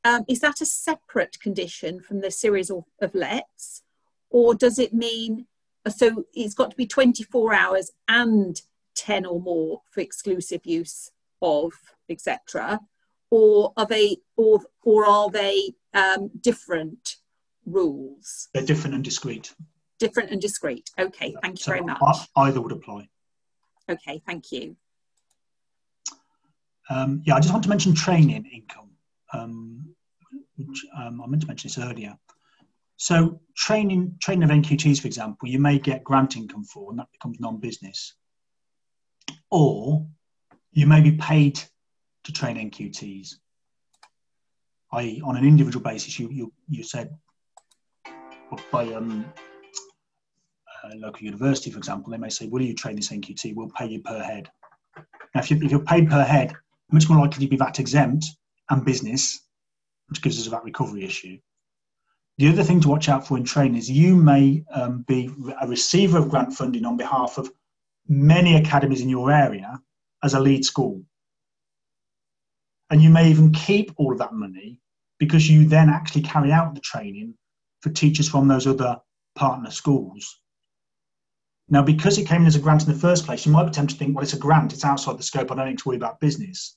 um, is that a separate condition from the series of, of lets, or does it mean so it's got to be 24 hours and 10 or more for exclusive use of, etc., or are they or or are they um, different rules? They're different and discrete. Different and discrete. Okay, thank you so very much. Either would apply. Okay, thank you. Um, yeah, I just want to mention training income, um, which um, I meant to mention this earlier. So training training of NQTs, for example, you may get grant income for, and that becomes non-business. Or you may be paid to train NQTs. I, on an individual basis, you you, you said by um, a local university, for example, they may say, "Will you train this NQT? We'll pay you per head." Now, if, you, if you're paid per head, much more likely to be VAT exempt and business, which gives us a VAT recovery issue. The other thing to watch out for in training is you may um, be a receiver of grant funding on behalf of many academies in your area as a lead school. And you may even keep all of that money because you then actually carry out the training for teachers from those other partner schools. Now, because it came in as a grant in the first place, you might be tempted to think, well, it's a grant, it's outside the scope, I don't need to worry about business.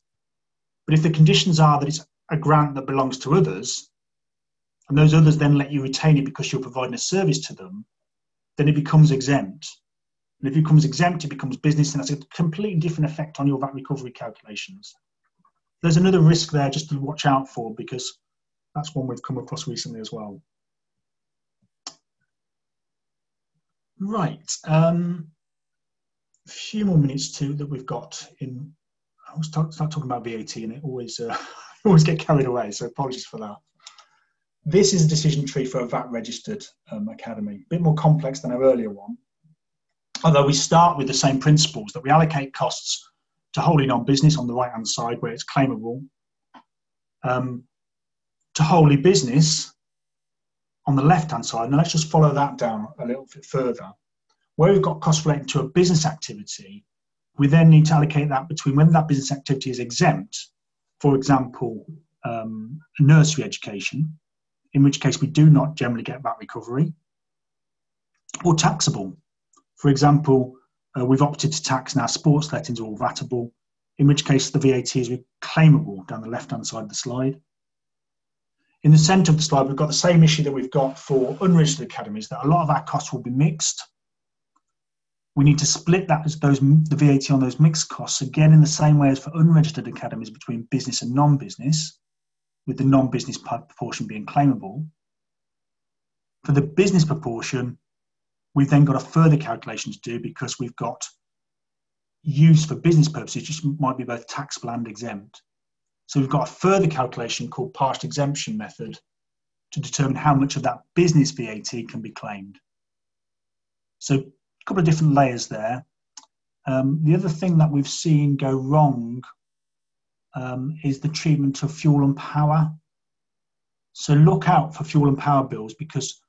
But if the conditions are that it's a grant that belongs to others, and those others then let you retain it because you're providing a service to them, then it becomes exempt. And if it becomes exempt, it becomes business, and that's a completely different effect on your VAT recovery calculations. There's another risk there just to watch out for because that's one we've come across recently as well. Right, um, a few more minutes to that we've got in. I was start, start talking about VAT and it always uh, always get carried away, so apologies for that. This is a decision tree for a VAT registered um, academy, a bit more complex than our earlier one although we start with the same principles that we allocate costs to wholly non-business on the right-hand side where it's claimable, um, to wholly business on the left-hand side. Now let's just follow that down a little bit further. Where we've got costs relating to a business activity, we then need to allocate that between whether that business activity is exempt, for example, um, nursery education, in which case we do not generally get that recovery, or taxable, for example, uh, we've opted to tax now sports lettings all VATable, in which case the VAT is reclaimable down the left-hand side of the slide. In the centre of the slide, we've got the same issue that we've got for unregistered academies, that a lot of our costs will be mixed. We need to split that as those the VAT on those mixed costs, again in the same way as for unregistered academies between business and non-business, with the non-business proportion being claimable. For the business proportion, We've then got a further calculation to do because we've got use for business purposes, which might be both taxable and exempt. So we've got a further calculation called partial exemption method to determine how much of that business VAT can be claimed. So a couple of different layers there. Um, the other thing that we've seen go wrong um, is the treatment of fuel and power. So look out for fuel and power bills because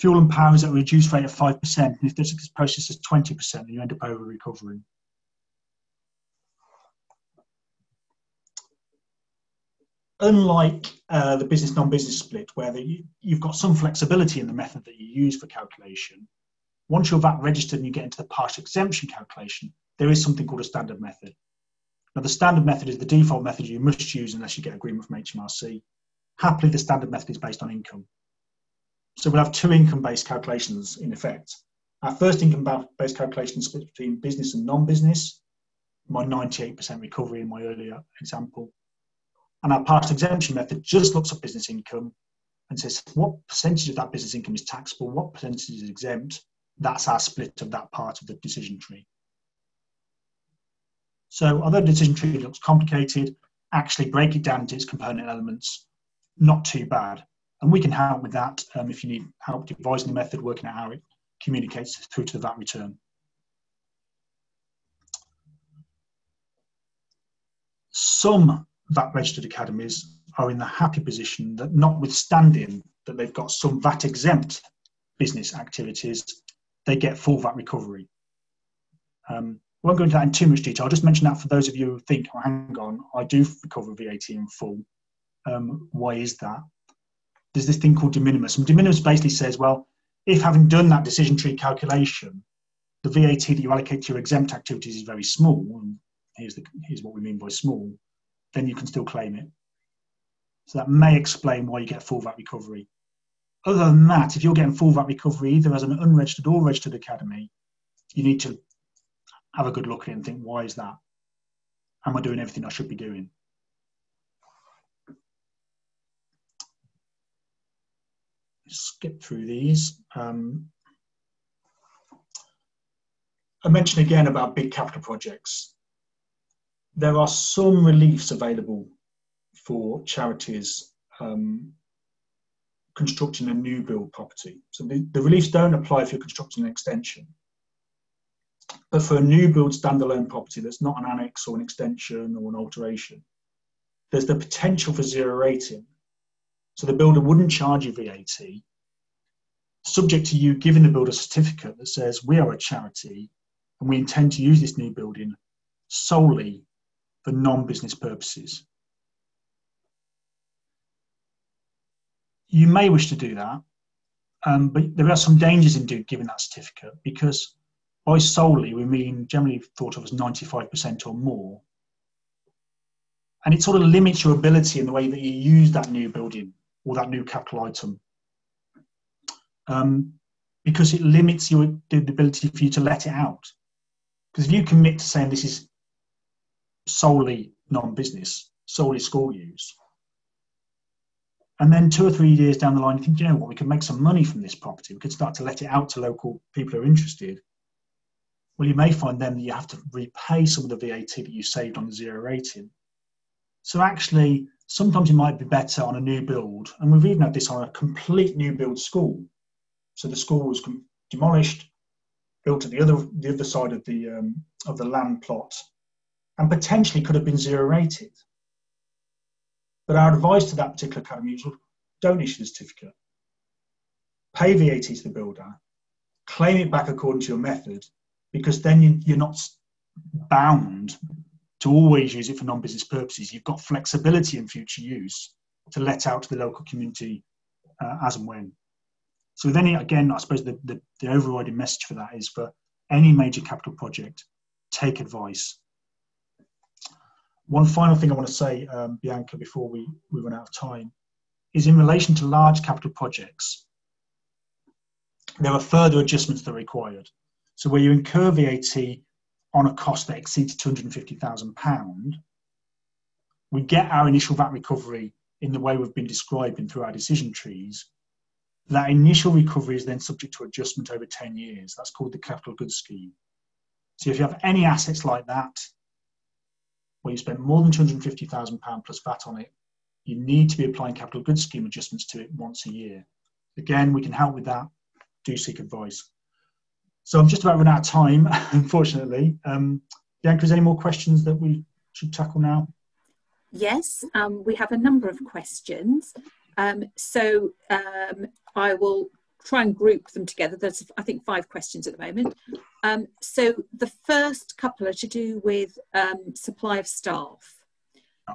Fuel and power is at a reduced rate of 5%, and if this process is 20%, then you end up over recovering. Unlike uh, the business non business split, where the, you've got some flexibility in the method that you use for calculation, once you're VAT registered and you get into the partial exemption calculation, there is something called a standard method. Now, the standard method is the default method you must use unless you get agreement from HMRC. Happily, the standard method is based on income. So we'll have two income-based calculations in effect. Our first income-based calculation split between business and non-business, my 98% recovery in my earlier example. And our partial exemption method just looks at business income and says what percentage of that business income is taxable, what percentage is exempt. That's our split of that part of the decision tree. So although the decision tree looks complicated, actually break it down into its component elements, not too bad. And we can help with that um, if you need help devising the method, working out how it communicates through to the VAT return. Some VAT registered academies are in the happy position that notwithstanding that they've got some VAT exempt business activities, they get full VAT recovery. Um, I won't go into that in too much detail. I'll just mention that for those of you who think, oh, hang on, I do recover VAT in full. Um, why is that? There's this thing called de minimis. And de minimis basically says, well, if having done that decision tree calculation, the VAT that you allocate to your exempt activities is very small, and here's, the, here's what we mean by small, then you can still claim it. So that may explain why you get full VAT recovery. Other than that, if you're getting full VAT recovery either as an unregistered or registered academy, you need to have a good look at it and think, why is that? Am I doing everything I should be doing? Skip through these. Um, I mentioned again about big capital projects. There are some reliefs available for charities um, constructing a new build property. So the, the reliefs don't apply if you're constructing an extension. But for a new build standalone property that's not an annex or an extension or an alteration, there's the potential for zero rating. So the builder wouldn't charge you VAT, subject to you giving the builder a certificate that says we are a charity and we intend to use this new building solely for non-business purposes. You may wish to do that, um, but there are some dangers in doing, giving that certificate because by solely, we mean generally thought of as 95% or more. And it sort of limits your ability in the way that you use that new building or that new capital item. Um, because it limits your the ability for you to let it out. Because if you commit to saying this is solely non-business, solely school use, and then two or three years down the line, you think, you know what, we can make some money from this property. We could start to let it out to local people who are interested well, you may find then that you have to repay some of the VAT that you saved on the zero rating. So actually, sometimes it might be better on a new build, and we've even had this on a complete new build school. So the school was demolished, built at the other the other side of the um, of the land plot, and potentially could have been zero rated. But our advice to that particular academy was, don't issue the certificate. Pay VAT to the builder, claim it back according to your method, because then you, you're not bound to always use it for non-business purposes. You've got flexibility in future use to let out to the local community uh, as and when. So any, again, I suppose the, the, the, overriding message for that is for any major capital project, take advice. One final thing I want to say, um, Bianca, before we, we run out of time, is in relation to large capital projects, there are further adjustments that are required. So where you incur VAT on a cost that exceeds £250,000, we get our initial VAT recovery in the way we've been describing through our decision trees. That initial recovery is then subject to adjustment over 10 years. That's called the capital goods scheme. So if you have any assets like that, where you spend more than £250,000 plus VAT on it, you need to be applying capital goods scheme adjustments to it once a year. Again, we can help with that. Do seek advice. So I'm just about run out of time, unfortunately. Um, Bianca, is there any more questions that we should tackle now? Yes, um, we have a number of questions. Um, so um, I will try and group them together. There's, I think, five questions at the moment. Um, so the first couple are to do with um, supply of staff.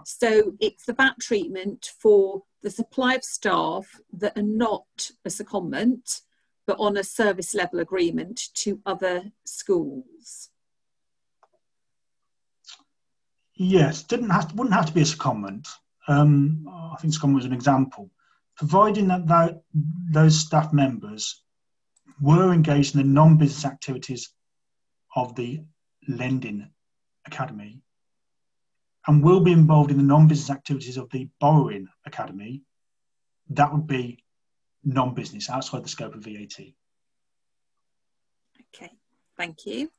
So it's VAT treatment for the supply of staff that are not a secondment, but on a service level agreement to other schools. Yes, didn't have to, wouldn't have to be a secondment. Um, I think secondment was an example. Providing that, that those staff members were engaged in the non-business activities of the lending academy and will be involved in the non-business activities of the borrowing academy, that would be non-business outside the scope of VAT. Okay, thank you.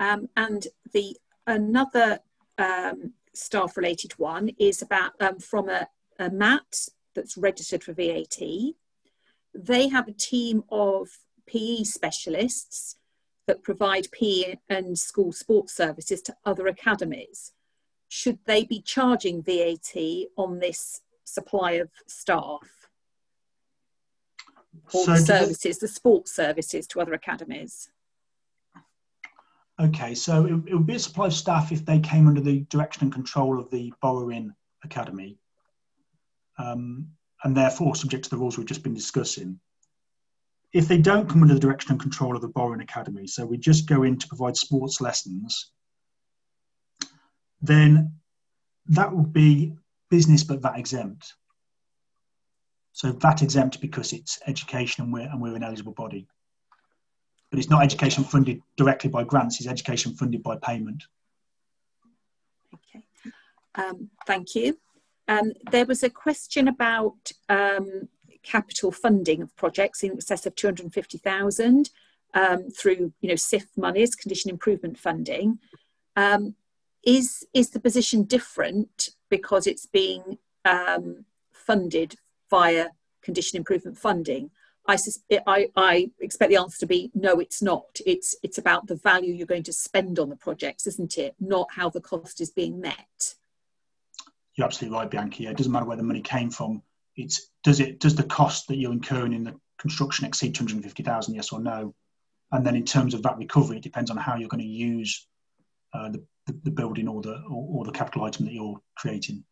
Um, and the another um, staff related one is about um, from a, a MAT that's registered for VAT. They have a team of PE specialists that provide PE and school sports services to other academies. Should they be charging VAT on this supply of staff? Or so the services, the sports services to other academies? Okay, so it, it, would be a supply of staff if they came under the direction and control of the borrowing academy, um, and therefore subject to the rules we've just been discussing. If they don't come under the direction and control of the borrowing academy, so we just go in to provide sports lessons, then that would be business but that exempt. So VAT exempt because it's education and we're, and we're an eligible body but it's not education funded directly by grants, it's education funded by payment. Okay, um, thank you. Um, there was a question about um, capital funding of projects in excess of 250,000 um, through, you know, CIF monies, condition improvement funding. Um, is, is the position different because it's being um, funded via condition improvement funding? I, I, I, expect the answer to be no, it's not. It's, it's about the value you're going to spend on the projects, isn't it? Not how the cost is being met. You're absolutely right, Bianca. It doesn't matter where the money came from. It's does it does the cost that you're incurring in the construction exceed 250,000? Yes or no? And then in terms of that recovery, it depends on how you're going to use uh, the, the, the, building or the or, or the capital item that you're creating.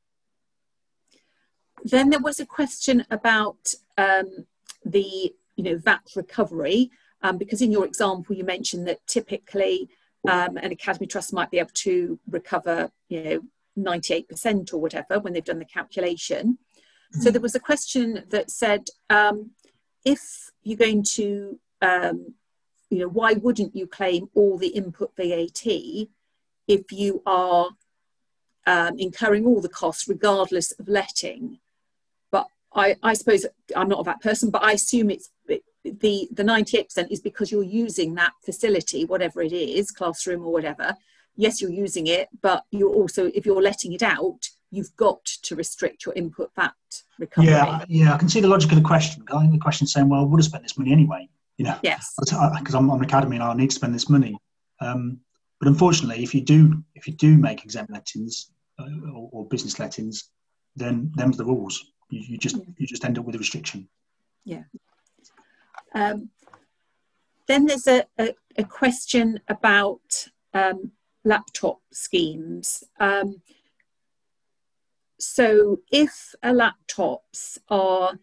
Then there was a question about um, the you know VAT recovery, um, because in your example you mentioned that typically um, an academy trust might be able to recover you know 98% or whatever when they've done the calculation. Mm-hmm. So there was a question that said um, if you're going to um, you know why wouldn't you claim all the input VAT if you are um, incurring all the costs regardless of letting I, I suppose I'm not that person, but I assume it's the the 98% is because you're using that facility, whatever it is, classroom or whatever. Yes, you're using it, but you're also if you're letting it out, you've got to restrict your input VAT recovery. Yeah, yeah, I can see the logic of the question. I think the question saying, well, I would have spent this money anyway. You know, yes, because I'm, I'm an academy and I need to spend this money. Um, but unfortunately, if you do if you do make exempt lettings uh, or, or business lettings, then them's the rules you, you just you just end up with a restriction. Yeah. Um, then there's a, a, a question about um, laptop schemes. Um, so if a laptops are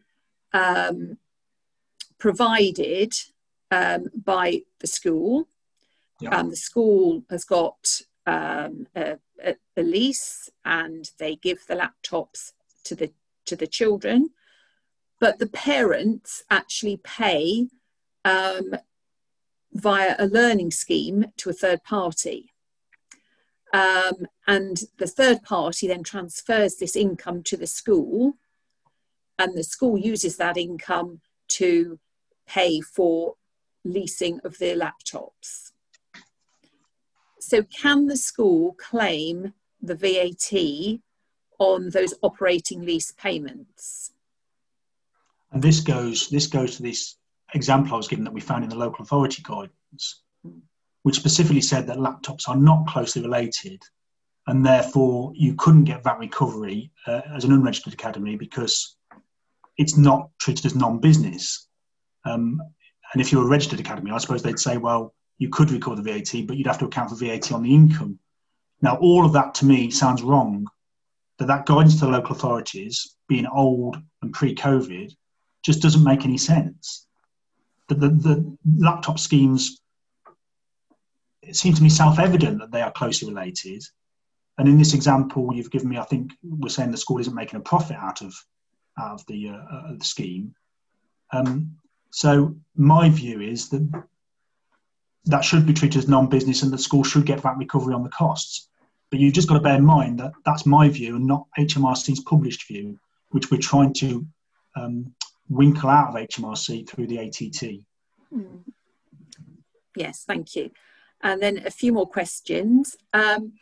um, provided um, by the school, yeah. um, the school has got um, a, a, a, lease and they give the laptops to the to the children, but the parents actually pay um, via a learning scheme to a third party. Um, and the third party then transfers this income to the school, and the school uses that income to pay for leasing of their laptops. So, can the school claim the VAT on those operating lease payments. And this goes this goes to this example I was given that we found in the local authority guidance, which specifically said that laptops are not closely related, and therefore you couldn't get VAT recovery uh, as an unregistered academy because it's not treated as non-business. Um, and if you're a registered academy, I suppose they'd say, well, you could recover the VAT, but you'd have to account for VAT on the income. Now, all of that to me sounds wrong that that guidance to the local authorities, being old and pre-COVID, just doesn't make any sense. The, the, the laptop schemes, it seems to me self-evident that they are closely related. And in this example you've given me, I think we're saying the school isn't making a profit out of out of the, uh, uh, the scheme. Um, so my view is that that should be treated as non-business, and the school should get VAT recovery on the costs. But you've just got to bear in mind that that's my view and not HMRC's published view, which we're trying to um, winkle out of HMRC through the ATT. Hmm. Yes, thank you. And then a few more questions. Um,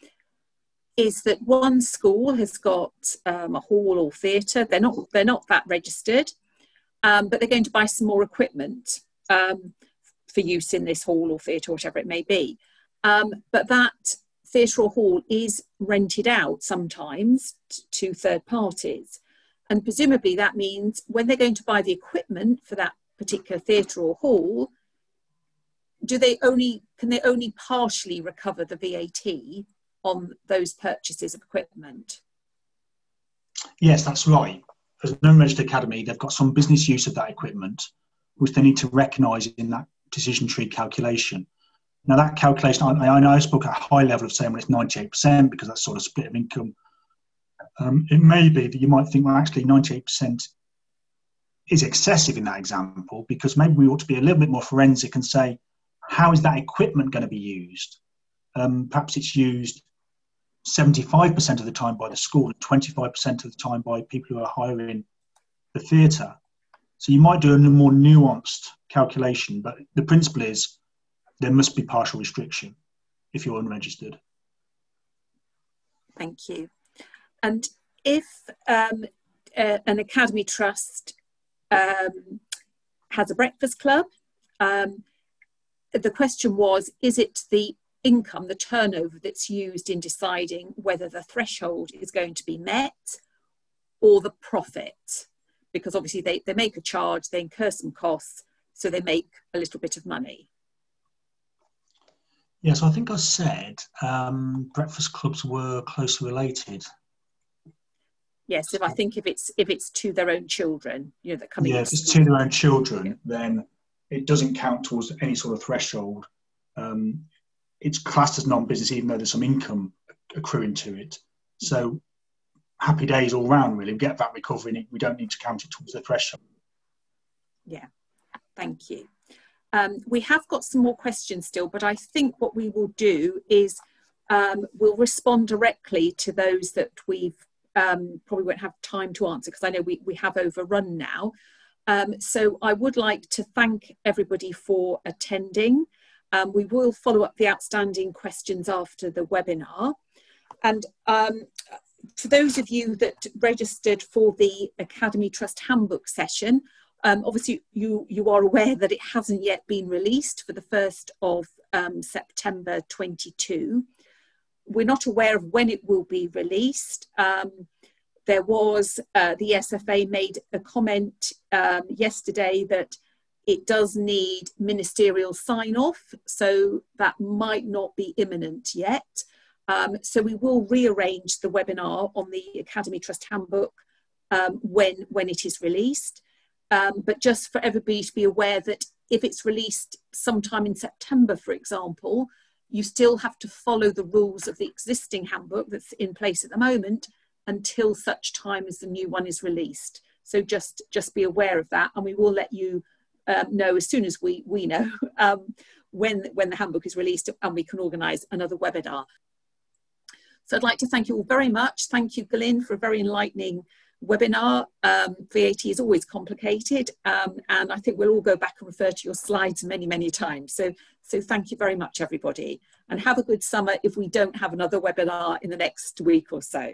is VAT one school has got um, a hall or theatre. They're not they're not that registered, um, but they're going to buy some more equipment um, for use in this hall or theatre, whatever it may be. Um, but that theatre or hall is rented out sometimes to third parties. And presumably that means when they're going to buy the equipment for that particular theatre or hall, do they only can they only partially recover the VAT on those purchases of equipment? Yes, that's right. As an unregistered academy, they've got some business use of that equipment, which they need to recognise in that decision tree calculation. Now that calculation, I, I know I spoke at a high level of saying when it's 98% because that's sort of split of income. Um, it may be that you might think, well, actually 98% is excessive in that example because maybe we ought to be a little bit more forensic and say, how is that equipment going to be used? Um, perhaps it's used 75% of the time by the school and 25% of the time by people who are hiring the theatre. So you might do a more nuanced calculation, but the principle is there must be partial restriction if you're unregistered. Thank you. And if um, an academy trust um, has a breakfast club, um, the question was, is it the income, the turnover that's used in deciding whether the threshold is going to be met or the profit? Because obviously they, they make a charge, they incur some costs, so they make a little bit of money. Yes, I think I said um, breakfast clubs were closely related. Yes, if I think if it's if it's to their own children, you know, that coming. Yeah, if it's to their own children, yeah. then it doesn't count towards any sort of threshold. Um, it's classed as non-business, even though there's some income accruing to it. So, happy days all round. Really, we get that recovery, we don't need to count it towards the threshold. Yeah, thank you. Um, we have got some more questions still, but I think what we will do is um, we'll respond directly to those that we've um, probably won't have time to answer because I know we, we have overrun now. Um, so I would like to thank everybody for attending. Um, we will follow up the outstanding questions after the webinar. And um, for those of you that registered for the Academy Trust Handbook session, um, obviously, you, you are aware that it hasn't yet been released for the 1st of um, September 22. We're not aware of when it will be released. Um, there was, uh, the SFA made a comment um, yesterday that it does need ministerial sign off, so that might not be imminent yet. Um, so we will rearrange the webinar on the Academy Trust Handbook um, when, when it is released. Um, but just for everybody to be aware that if it's released sometime in September, for example, you still have to follow the rules of the existing handbook that's in place at the moment until such time as the new one is released. So just just be aware of that, and we will let you um, know as soon as we we know um, when when the handbook is released, and we can organise another webinar. So I'd like to thank you all very much. Thank you, Glyn, for a very enlightening webinar. Um, VAT is always complicated um, and I think we'll all go back and refer to your slides many, many times. So, so thank you very much everybody and have a good summer if we don't have another webinar in the next week or so.